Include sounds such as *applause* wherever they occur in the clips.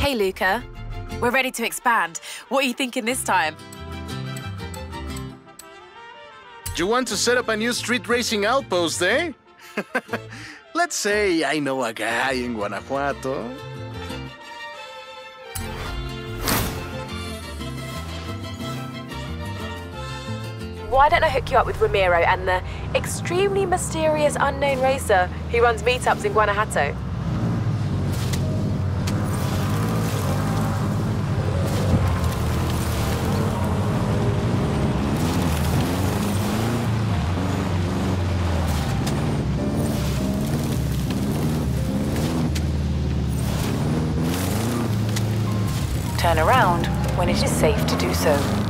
Hey, Luca. We're ready to expand. What are you thinking this time? You want to set up a new street racing outpost, eh? *laughs* Let's say I know a guy in Guanajuato. Why don't I hook you up with Ramiro and the extremely mysterious unknown racer who runs meetups in Guanajuato? When it is safe to do so.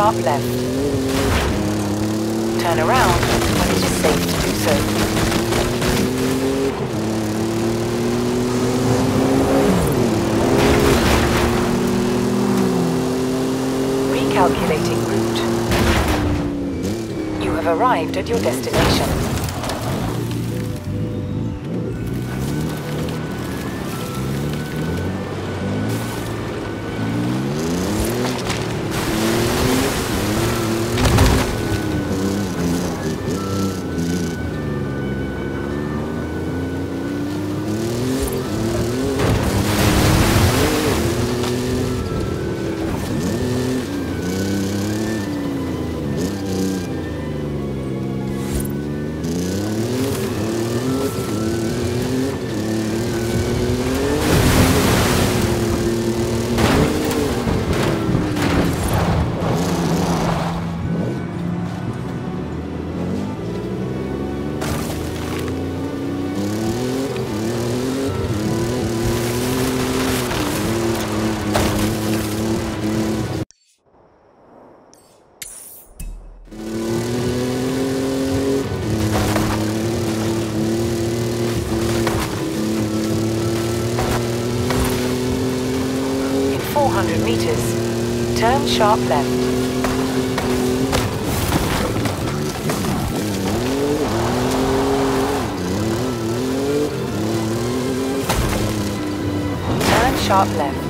Sharp left. Turn around when it is safe to do so. Recalculating route. You have arrived at your destination. Sharp left. Turn sharp left.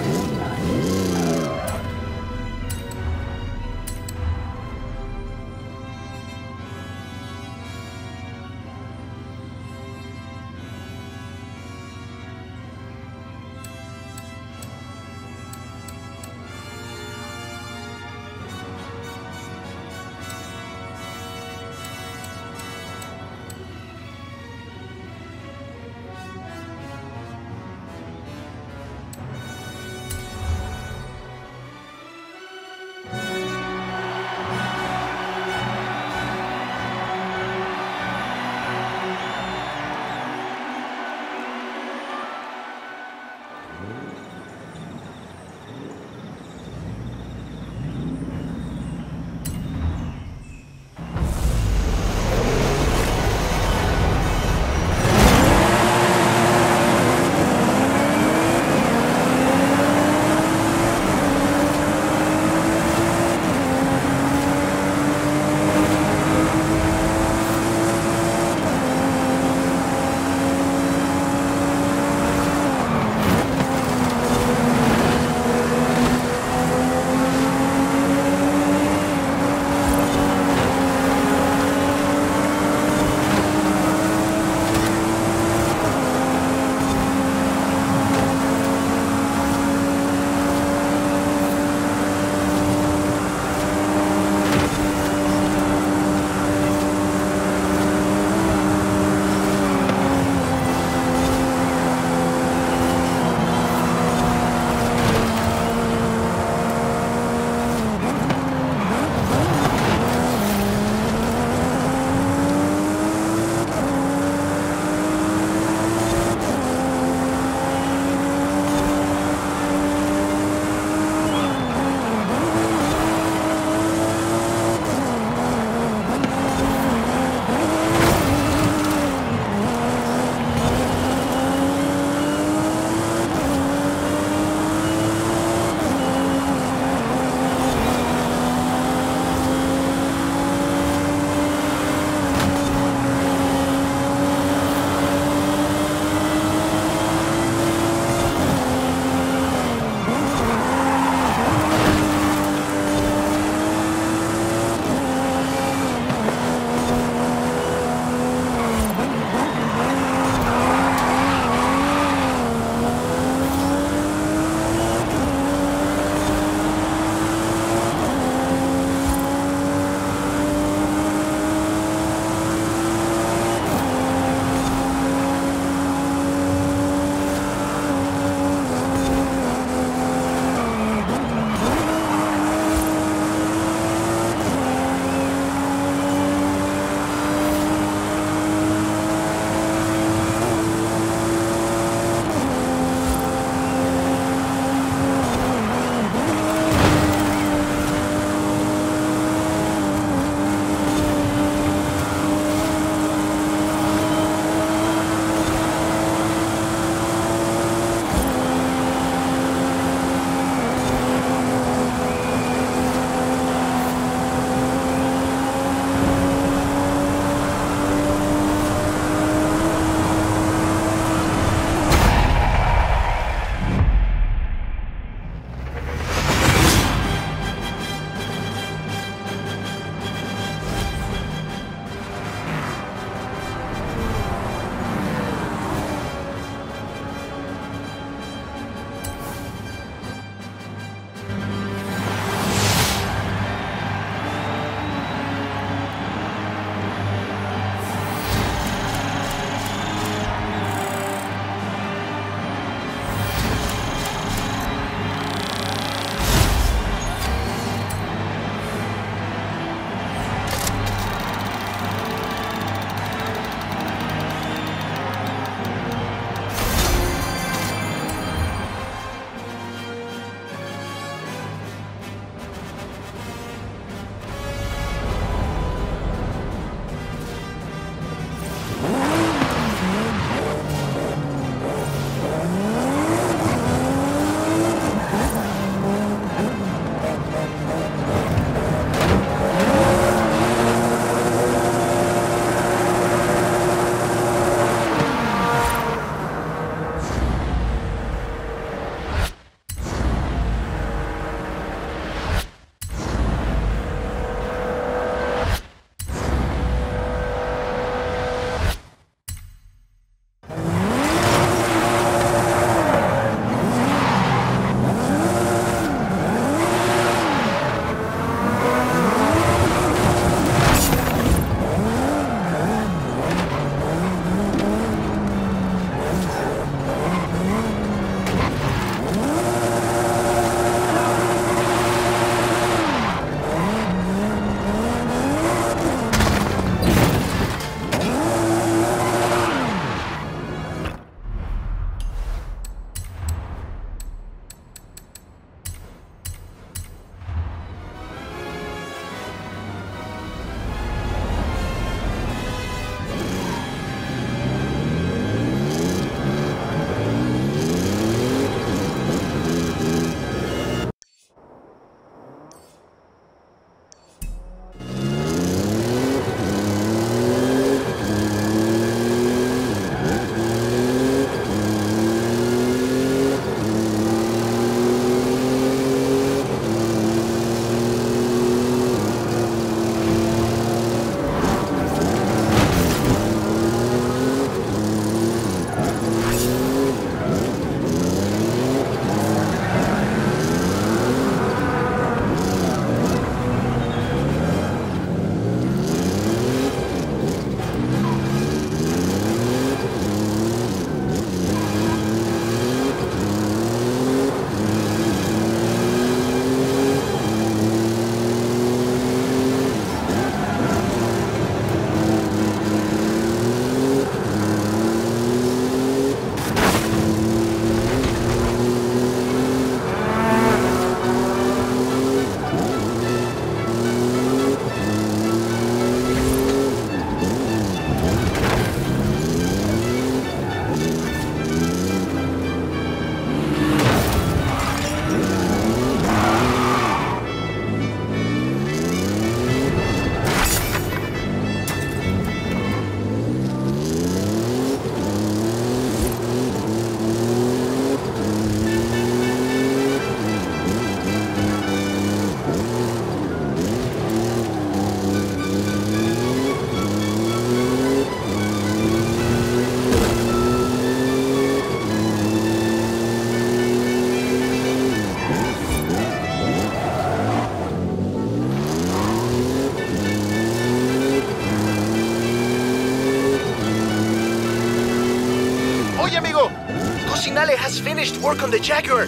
Has finished work on the Jaguar.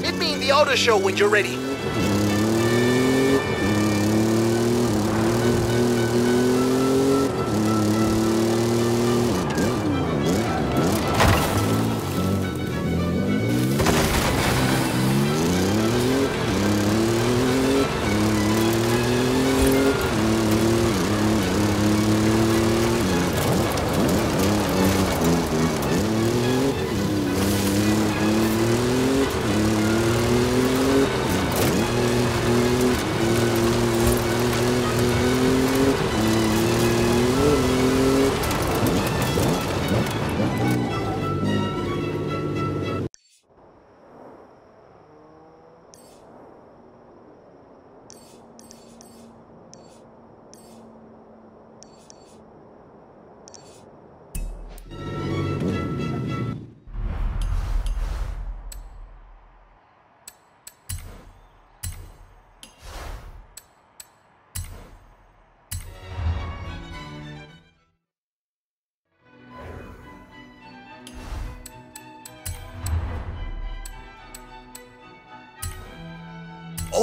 Meet me in the auto show when you're ready.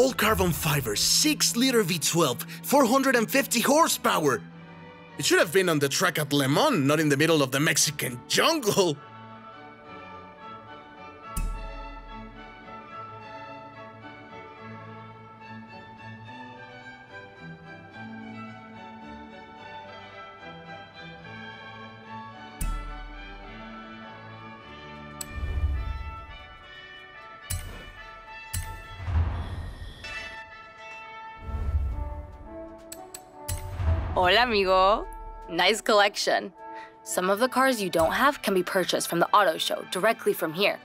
All carbon fiber, 6 liter V12, 450 horsepower. It should have been on the track at Le Mans, not in the middle of the Mexican jungle. Hola, amigo. Nice collection. Some of the cars you don't have can be purchased from the auto show directly from here.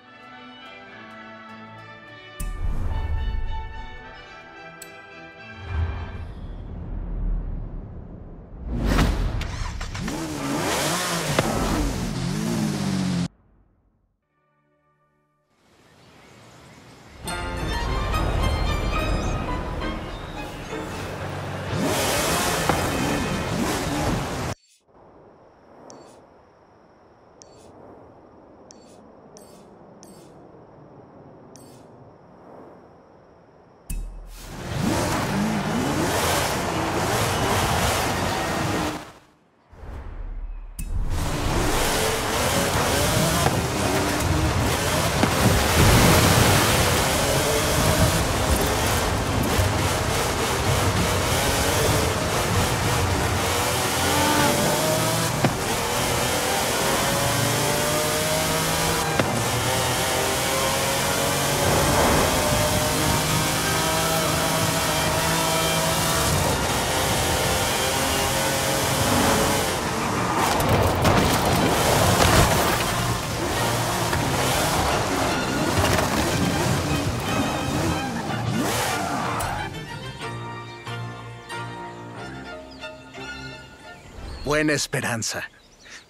Buena Esperanza.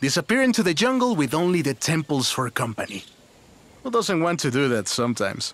Disappear into the jungle with only the temples for company. Who doesn't want to do that sometimes?